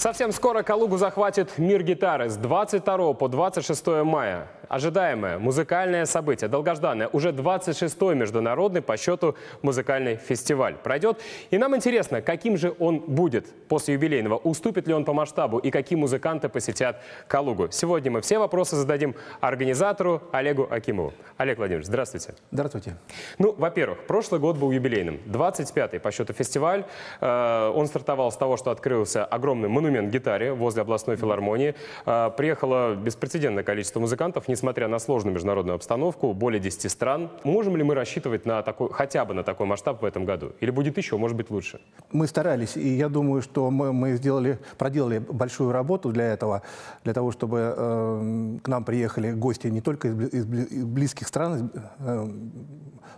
Совсем скоро Калугу захватит мир гитары с 22 по 26 мая. Ожидаемое музыкальное событие, долгожданное, уже 26-й международный по счету музыкальный фестиваль пройдет. И нам интересно, каким же он будет после юбилейного, уступит ли он по масштабу и какие музыканты посетят Калугу. Сегодня мы все вопросы зададим организатору Олегу Акимову. Олег Владимирович, здравствуйте. Здравствуйте. Ну, во-первых, прошлый год был юбилейным. 25-й по счету фестиваль. Э, Он стартовал с того, что открылся огромный монумент гитаре возле областной филармонии. Э, Приехало беспрецедентное количество музыкантов, несмотря на сложную международную обстановку, более 10 стран. Можем ли мы рассчитывать на такой, хотя бы на такой масштаб в этом году? Или будет еще, может быть, лучше? Мы старались, и я думаю, что мы, мы сделали, проделали большую работу для этого, для того, чтобы э, к нам приехали гости не только из, из из близких стран, э,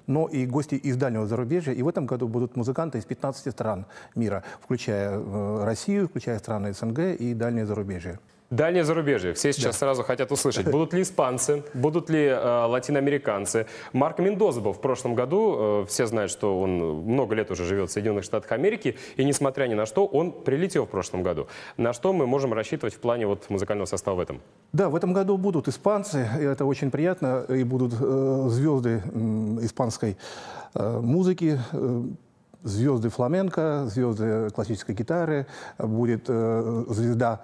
но и гости из дальнего зарубежья. И в этом году будут музыканты из 15 стран мира, включая э, Россию, включая страны СНГ и дальнее зарубежье. Дальнее зарубежье. Все сейчас сразу хотят услышать, будут ли испанцы, будут ли э, латиноамериканцы. Марк Мендоза был в прошлом году. Э, все знают, что он много лет уже живет в Соединенных Штатах Америки. И несмотря ни на что, он прилетел в прошлом году. На что мы можем рассчитывать в плане вот, музыкального состава в этом? Да, в этом году будут испанцы, и это очень приятно, и будут э, звезды м, испанской э, музыки, э, звезды фламенко, звезды классической гитары, будет э, звезда,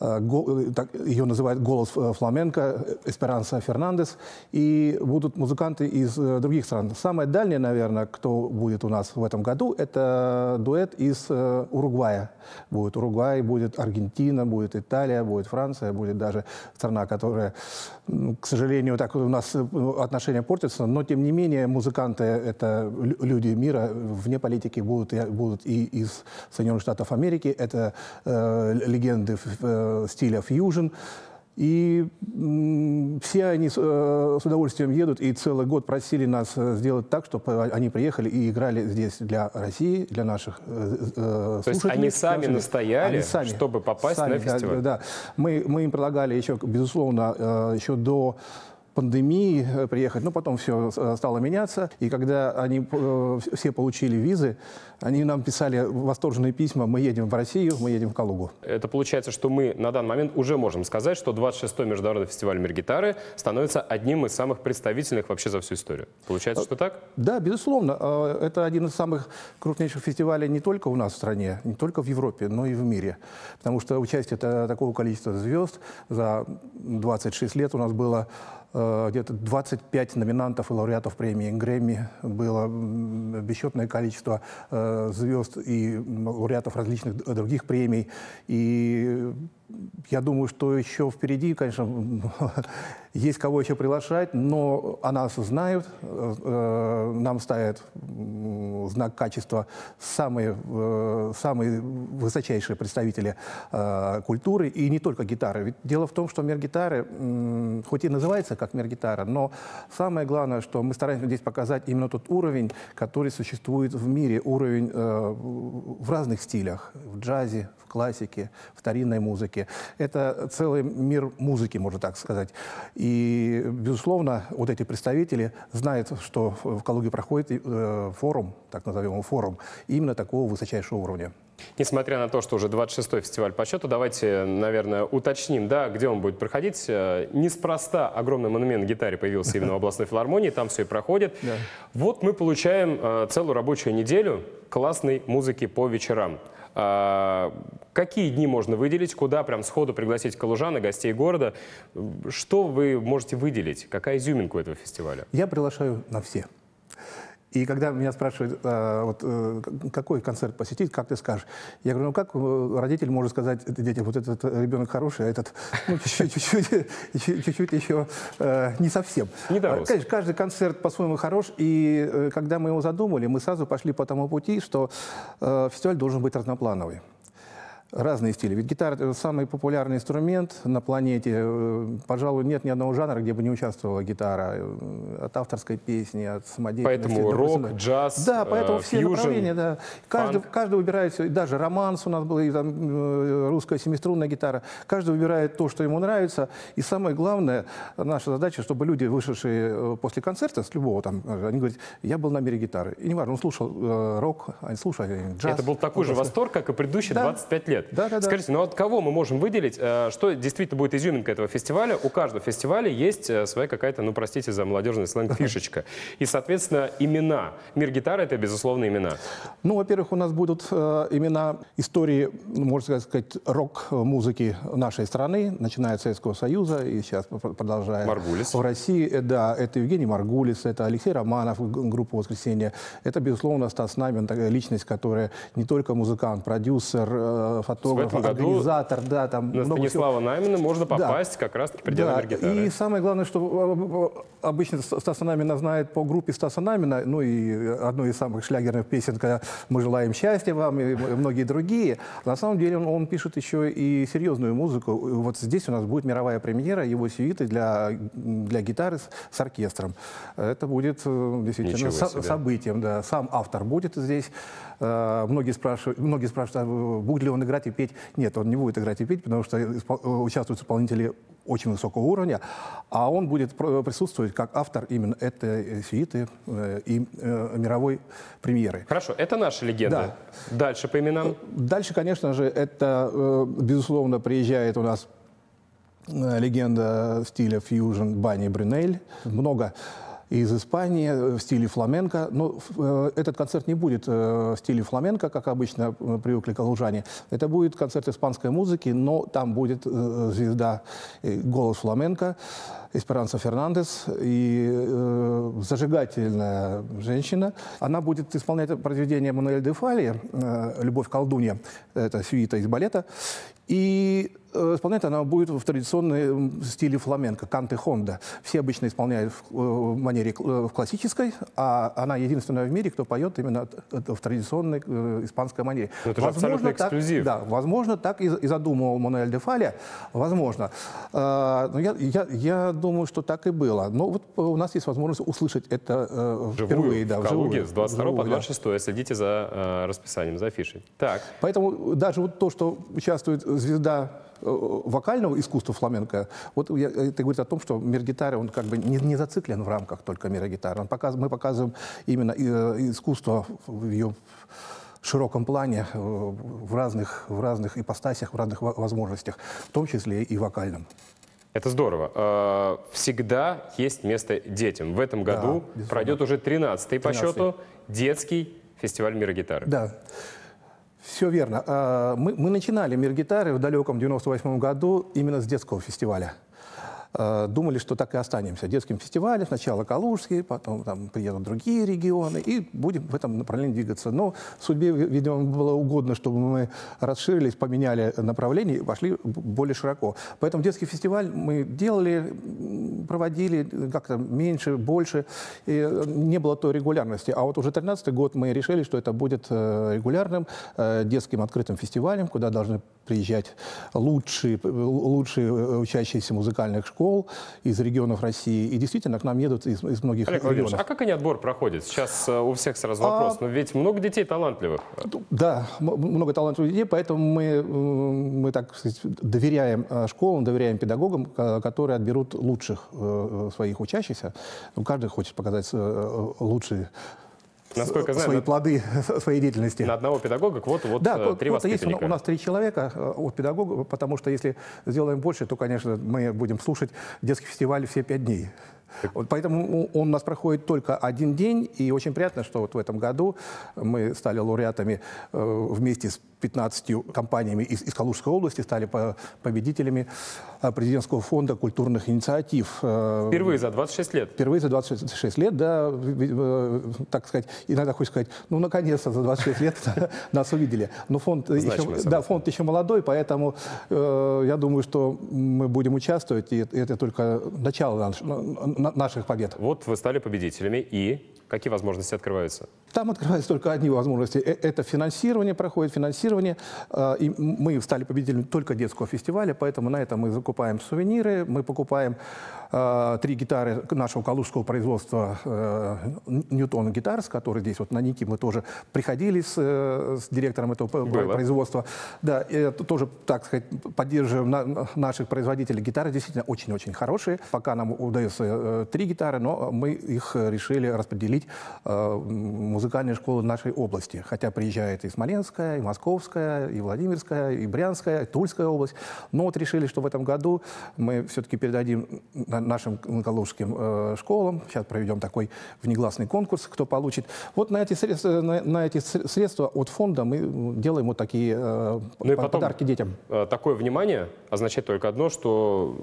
э, го- э, так, ее называют голос э, фламенко, Эсперанса Фернандес, и будут музыканты из э, других стран. Самое дальнее, наверное, кто будет у нас в этом году, это дуэт из э, Уругвая. Будет Уругвай, будет Аргентина, будет Италия, будет Франция, будет даже страна, которая, к сожалению, так у нас э, отношения портятся, но тем не менее музыканты это лю- люди мира вне политики будут, и- будут и из Соединенных Штатов Америки, это э, легенды э, стиля фьюжн. И все они с, э, с удовольствием едут и целый год просили нас э, сделать так, чтобы они приехали и играли здесь для России, для наших э, э, То есть слушателей, они сами слушателей. настояли, Они сами. чтобы попасть Сами, на да, фестиваль? Да, Мы, мы им предлагали еще, безусловно, еще до пандемии э, приехать, но потом все стало меняться, и когда они э, все получили визы, они нам писали восторженные письма, мы едем в Россию, мы едем в Калугу. Это получается, что мы на данный момент уже можем сказать, что 26-й международный фестиваль мир гитары становится одним из самых представительных вообще за всю историю. Получается, что так? Да, безусловно, э, это один из самых крупнейших фестивалей не только у нас в стране, не только в Европе, но и в мире. Потому что участие та- такого количества звезд за 26 лет у нас было э, где-то 25 номинантов и лауреатов премии Грэмми, было бесчетное количество э, звезд и лауреатов различных других премий. И я думаю, что еще впереди, конечно, есть кого еще приглашать, но о нас знают, э, нам ставят знак качества самые, э, самые высочайшие представители э, культуры, и не только гитары. Ведь дело в том, что мир гитары, хоть и называется как мир гитара, но самое главное, что мы стараемся здесь показать именно тот уровень, который существует в мире, уровень в разных стилях, в джазе, в классике, в старинной музыке. Это целый мир музыки, можно так сказать. И, безусловно, вот эти представители знают, что в Калуге проходит э, форум, так назовем его форум, именно такого высочайшего уровня. Несмотря на то, что уже 26-й фестиваль по счету, давайте, наверное, уточним, да, где он будет проходить. Э, Неспроста огромный монумент гитаре появился именно в областной филармонии, там все и проходит. Да. Вот мы получаем э, целую рабочую неделю классной музыки по вечерам. А, Какие дни можно выделить, куда прям сходу пригласить калужан и гостей города? Что вы можете выделить? Какая изюминка у этого фестиваля? Я приглашаю на все. И когда меня спрашивают, э, вот, э, какой концерт посетить, как ты скажешь? Я говорю, ну как э, родитель может сказать детям, вот этот ребенок хороший, а этот ну, чуть-чуть, еще- э, не совсем. Не дорос. Э, Конечно, каждый концерт по-своему хорош, и э, когда мы его задумали, мы сразу пошли по тому пути, что э, фестиваль должен быть разноплановый. Разные стили. Ведь гитара – это самый популярный инструмент на планете. Э, Пожалуй, нет ни одного жанра, где бы не участвовала гитара. Э, От авторской песни, от самодеятельности. Поэтому рок, джаз, Да, поэтому э, все фьюжн, направления, да. Каждый, фанк. каждый выбирает, всё. даже романс у нас был, и там, э, русская семиструнная гитара. Каждый выбирает то, что ему нравится. И самое главное, наша задача, чтобы люди, вышедшие после концерта, с любого там, они говорят, я был на мире гитары. И неважно, он слушал э, рок, они слушали джаз. Это был такой же восторг, как и предыдущие Да. 25 лет. Лет. Да-да-да. Скажите, ну от кого мы можем выделить, э, что действительно будет изюминкой этого фестиваля? У каждого фестиваля есть э, своя какая-то, ну простите за молодежный сленг, фишечка. И, соответственно, имена. Мир гитары — это, безусловно, имена. Ну, во-первых, у нас будут э, имена истории, ну, можно сказать, рок-музыки нашей страны, начиная с Советского Союза и сейчас пр- продолжая Маргулис. в России. Да, это Евгений Маргулис, это Алексей Романов, группа «Воскресенье». Это, безусловно, Стас Намин, такая личность, которая не только музыкант, продюсер, фотограф, В этом году организатор, да, там На много всего. Станислава Намина можно попасть как раз-таки пределы Да, гитары. и самое главное, что э, обычно Стаса Намина знает по группе Стаса Намина, ну и одной из самых шлягерных песен, когда «Мы желаем счастья вам» и многие другие. На самом деле он, он пишет еще и серьезную музыку. Вот здесь у нас будет мировая премьера его сюиты для, для гитары с, с оркестром. Это будет э, действительно со- событием. Да. Сам автор будет здесь. Э, Многие спрашивают, многие спрашивают, а будет ли он играть и петь. Нет, он не будет играть и петь, потому что э, участвуют исполнители очень высокого уровня, а он будет пр- присутствовать как автор именно этой э, сюиты э, и э, мировой премьеры. Хорошо, это наша легенда. Дальше по именам. Дальше, конечно же, это, э, безусловно, приезжает у нас э, легенда стиля фьюжн Банни Брюнель. Много из Испании э, в стиле фламенко. Но э, этот концерт не будет э, в стиле фламенко, как обычно привыкли калужане. Это будет концерт испанской музыки, но там будет звезда голос фламенко. Эсперанса Фернандес и э, зажигательная женщина. Она будет исполнять произведение Мануэль де Фали э, «Любовь колдунья». Это сюита из балета. И э, исполнять она будет в традиционном стиле фламенко, канте хонда. Все обычно исполняют в, э, манере э, в классической, а она единственная в мире, кто поет именно в традиционной испанской манере. Ну, это же абсолютно так, эксклюзив. да, возможно, так и, и задумывал Мануэль де Фаля, возможно. Э, но я, я, я думаю, что так и было. Но вот у нас есть возможность услышать это э, Живую, впервые. да, в Калуге вживую. с 22 по Вживую, да. 26. Следите за расписанием, за афишей. Так, Поэтому даже вот то, что участвует звезда э, вокального искусства фламенко, вот я- это говорит о том, что мир гитары, он как бы не, не зациклен в рамках только мира гитары. Он показ- мы показываем именно э, искусство в ее широком плане, э, в разных, в разных ипостасях, в разных во- возможностях, в том числе и вокальном. это здорово. Э, Всегда есть место детям. В этом году безусловно. пройдет уже 13-й по 13-й. счету детский фестиваль мира гитары. Да. Все верно. А, Мы, мы начинали «Мир гитары» в далеком 98 году именно с детского фестиваля. А, Думали, что так и останемся. Детским фестивалем. Сначала Калужский, потом там приедут другие регионы, и будем в этом направлении двигаться. Но судьбе, видимо, было угодно, чтобы мы расширились, поменяли направление и пошли более широко. Поэтому детский фестиваль мы делали, проводили как-то меньше, больше. И э, не было той регулярности. А вот уже 13 год мы решили, что это будет э, регулярным э, детским открытым фестивалем, куда должны приезжать лучшие, лучшие э, учащиеся музыкальных школ из регионов России. И действительно к нам едут из, из многих Олег регионов. а как они отбор проходят? Сейчас э, у всех сразу А, вопрос. Но ведь много детей талантливых. Да, много талантливых людей, поэтому мы, м, мы так сказать, доверяем э, школам, доверяем педагогам, ко- которые отберут лучших э, своих учащихся. Ну, каждый хочет показать э, лучшие Насколько знаю, свои на- плоды своей деятельности. На одного педагога квота вот Да, э, три квота есть. У воспитанника. нас- У нас три человека э, от педагога, потому что если сделаем больше, то, конечно, мы будем слушать детский фестиваль все пять дней. Вот поэтому он у нас проходит только один день, и очень приятно, что вот в этом году мы стали лауреатами э, вместе с 15 компаниями из, из Калужской области, стали по- победителями э, президентского фонда культурных инициатив. э, Впервые за 26 лет. Впервые за 26 лет, да, так сказать, иногда хочется сказать, ну, наконец-то за 26 лет нас увидели. Но фонд еще, да, фонд еще молодой, поэтому э, я думаю, что мы будем участвовать, и это- это только начало наш- на- наших побед. Вот вы стали победителями, и какие возможности открываются? Там открываются только одни возможности. Э, Это финансирование, проходит финансирование. э, И мы стали победителями только детского фестиваля, поэтому на этом мы закупаем сувениры, мы покупаем э, три гитары нашего калужского производства э, Ньютон Гитарс, который здесь вот на Ники мы тоже приходили с, э, с директором этого Было. производства. Да, это тоже, так сказать, поддерживаем на- на- наших производителей. Гитары действительно очень-очень хорошие. Пока нам удается три гитары, но мы их решили распределить э, в музыкальные школы нашей области. Хотя приезжает и Смоленская, и Московская, и Владимирская, и Брянская, и Тульская область. Но вот решили, что в этом году мы все-таки передадим на- нашим калужским э, школам. Сейчас проведем такой внегласный конкурс, кто получит. Вот на эти средства, на, на эти ср- средства от фонда мы делаем вот такие э, Ну и по- потом- подарки детям. Э, Такое внимание означает только одно, что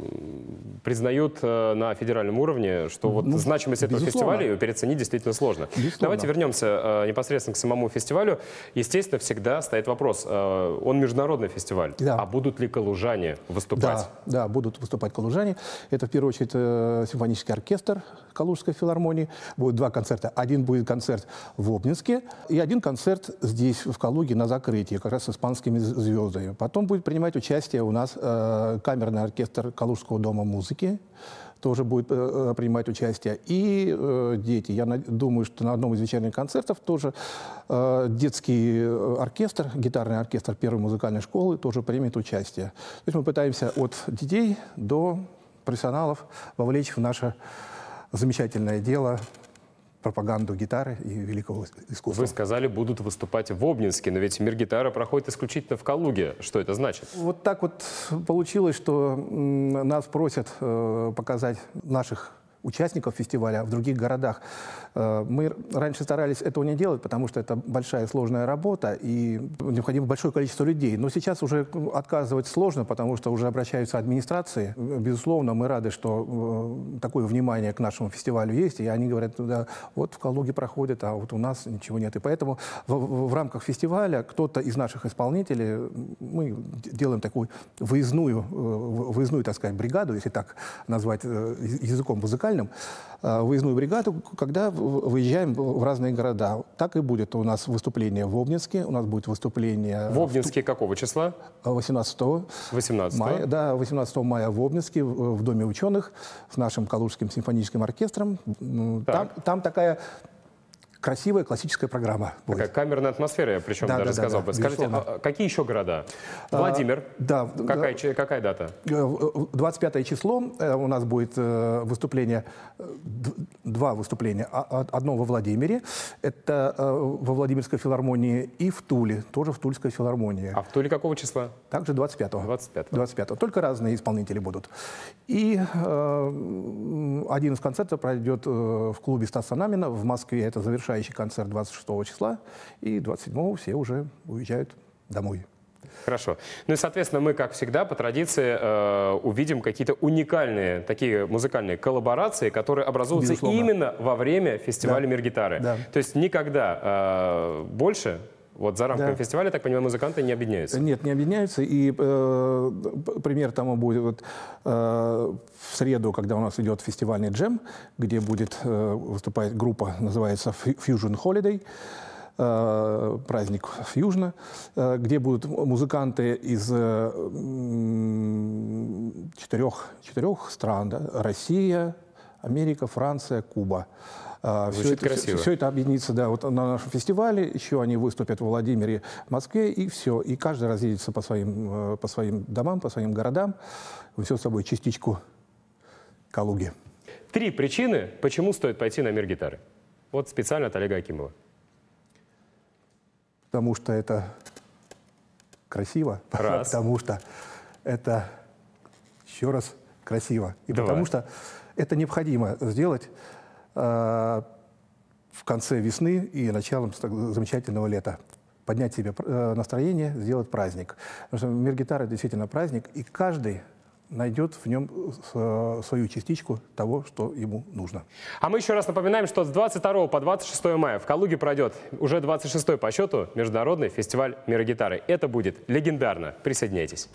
признают э, на федеральном уровне, что вот значимость этого Ну, безусловно. фестиваля переоценить действительно сложно. Безусловно. Давайте вернемся э, непосредственно к самому фестивалю. Естественно, всегда стоит вопрос, э, он международный фестиваль, Да. а будут ли калужане выступать? Да, да, будут выступать калужане. Это в первую очередь э, симфонический оркестр Калужской филармонии. Будет два концерта. Один будет концерт в Обнинске и один концерт здесь, в Калуге, на закрытии, как раз с испанскими звездами. Потом будет принимать участие у нас э, камерный оркестр Калужского дома музыки тоже будет э, э, принимать участие. И э, дети. Я думаю, что на одном из вечерних концертов тоже э, детский э, оркестр, гитарный оркестр первой музыкальной школы тоже примет участие. То есть мы пытаемся от детей до профессионалов вовлечь в наше замечательное дело пропаганду гитары и великого искусства. Вы сказали, будут выступать в Обнинске, но ведь мир гитары проходит исключительно в Калуге. Что это значит? Вот так вот получилось, что нас просят э, показать наших участников фестиваля в других городах. Э, Мы раньше старались этого не делать, потому что это большая сложная работа и необходимо большое количество людей. Но сейчас уже отказывать сложно, потому что уже обращаются администрации. Безусловно, мы рады, что э, такое внимание к нашему фестивалю есть. И они говорят, да, вот в Калуге проходит, а вот у нас ничего нет. И поэтому в, в- рамках фестиваля кто-то из наших исполнителей, мы делаем такую выездную, э, выездную, так сказать, бригаду, если так назвать языком музыкальным, э, выездную бригаду, когда в- выезжаем в разные города. Так и будет у нас выступление в Обнинске, у нас будет выступление В Обнинске какого числа? 18 18 мая, да, 18 мая в Обнинске, в, в Доме ученых с нашим Калужским симфоническим оркестром. М, Там, там такая красивая классическая программа будет. Такая камерная атмосфера, я причем Да, даже да, да, сказал да, бы. Скажите, безусловно. а какие еще города? А, Владимир. да, Какая, че- какая дата? Э, в- в 25 число э, у нас будет э, выступление, э, два выступления. А- а- Одно во Владимире, это э, во Владимирской филармонии, и в Туле, тоже в Тульской филармонии. А в Туле какого числа? Также 25-го. 25-го. 25-го. Только разные исполнители будут. И э, один из концертов пройдет э, в клубе Стаса Намина в Москве. Это завершающий концерт 26 числа. И 27-го все уже уезжают домой. Хорошо. Ну и, соответственно, мы, как всегда, по традиции э, увидим какие-то уникальные такие музыкальные коллаборации, которые образуются Безусловно. именно во время фестиваля Да. «Мир гитары». Да. То есть никогда э, больше, вот за рамками Да. фестиваля, так понимаю, музыканты не объединяются. Нет, не объединяются. И э, пример тому будет вот, э, в среду, когда у нас идет фестивальный джем, где будет э, выступать группа, называется Fusion Holiday, э, праздник фьюжна, э, где будут музыканты из э, четырех, четырех стран. да, Россия, Америка, Франция, Куба. А, Звучит всё это, красиво. Все это объединится да, вот на нашем фестивале. Еще они выступят в Владимире, Москве, и все. И каждый разъедется по своим, э, по своим домам, по своим городам. Все с собой частичку Калуги. Три причины, почему стоит пойти на «Мир гитары». Вот специально от Олега Акимова. Потому что это красиво. Раз. Потому что это еще раз красиво. И Два. потому что это необходимо сделать э, в конце весны и началом замечательного лета. Поднять себе э, настроение, сделать праздник. Потому что мир гитары действительно праздник, и каждый найдет в нем э, свою частичку того, что ему нужно. А мы еще раз напоминаем, что с 22 по 26 мая в Калуге пройдет уже 26-й по счету международный фестиваль мира гитары. Это будет легендарно. Присоединяйтесь.